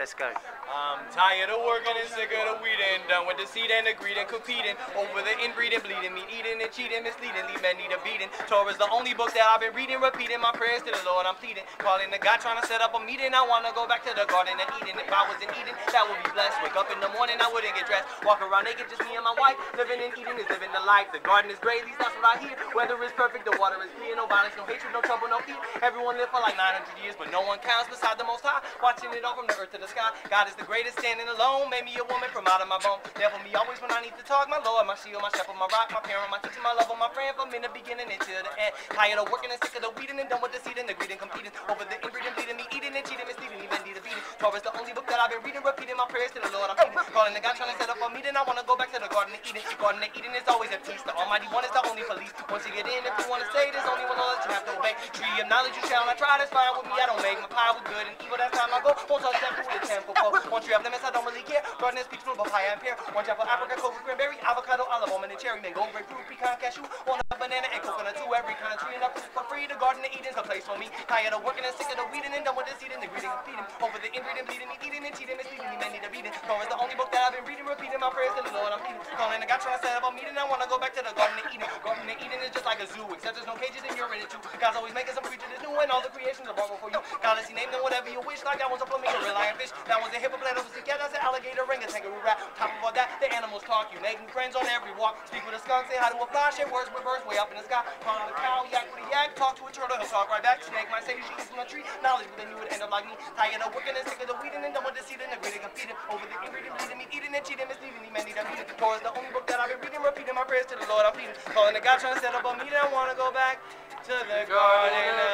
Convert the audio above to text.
Let's go. I'm tired of working and sick of the weeding. Done with seed and the greed and competing. Over the inbreeding, bleeding, me eating and cheating, misleading. Leave men need a beating. Torah's the only book that I've been reading, repeating my prayers to the Lord. I'm pleading. Calling the God, trying to set up a meeting. I wanna go back to the garden and Eden. If I was in Eden, that would be blessed. Wake up in the morning, I wouldn't get dressed. Walk around naked, just me and my wife. Living in Eden is living the life. The garden is great, at least that's what I hear. Weather is perfect, the water is clear. No violence, no hatred, no trouble, no fear. Everyone lived for like 900 years, but no one counts beside the Most High. Watching it all from the earth to the sky. God is the greatest, standing alone. Made me a woman from out of my bone. For me always when I need to talk. My Lord, my shield, my shepherd, my rock, my parent, my teacher, my love, my friend. From in the beginning until the end. Tired of working and sick of the weeding and done with the seeding, the greeding, competing over the inbreeding, bleeding, me eating and cheating, misleading, even need a beating. Torah's the only book that I've been reading, repeating my prayers to the Lord. I'm pleading, calling the God, trying to set up a meeting. I wanna go back to the garden of Eden. Garden of Eden is always at peace. The Almighty One is the only police. Once you get in, if you wanna stay, there's only one law that you have to obey. Tree of knowledge you shall not try. That's fine with me. I don't make my power good and evil. That's time I go. Won't One tree of limits, I don't really care. Garden is peach, fruit, papaya, and pear. One apple, apricot, coconut, cranberry, avocado, olive, almond, and cherry. Mango, grapefruit, pecan, cashew, walnut, banana, and coconut too. Every kind of tree and up for free. The Garden of Eden's a place for me. Tired of working and sick of the weeding and done with the seeding, the greeting and feeding. Over the inbreeding, bleeding, and eating and cheating, misleading, me men need a beating. Torah's the only book that I've been reading, repeating my prayers to the Lord. I'm pleading, calling the God trying to set up a meeting. I wanna go back to the. Garden of Eden is just like a zoo, except there's no cages and you're in it. God's always making some creatures that's new and all the creations are born for you. God lets you name them whatever you wish. Like that was a flamingo, real lion fish. That was a hippopotamus, a cat, that's an alligator, ring, a kangaroo rat. Top of all that, the animals talk. You making friends on every walk. Speak with a skunk, say hi to a fly, share words with birds way up in the sky. Call a cow, yak with a yak, talk to a turtle, he'll talk right back. Snake might say she eats from a tree. Knowledge, but then you would end up like me. Tired of working and sick of the weeding and done with the seed and the greeting, competing over the ingredient, bleeding, me eating and cheating, misleading, me, man, need a beating. Torah's the only book that I've been reading, repeating my prayers to the Lord. I'm pleading, calling the God trying to set up a meeting. I wanna go back to the Garden.